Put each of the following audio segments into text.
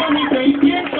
con mi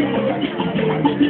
Thank you.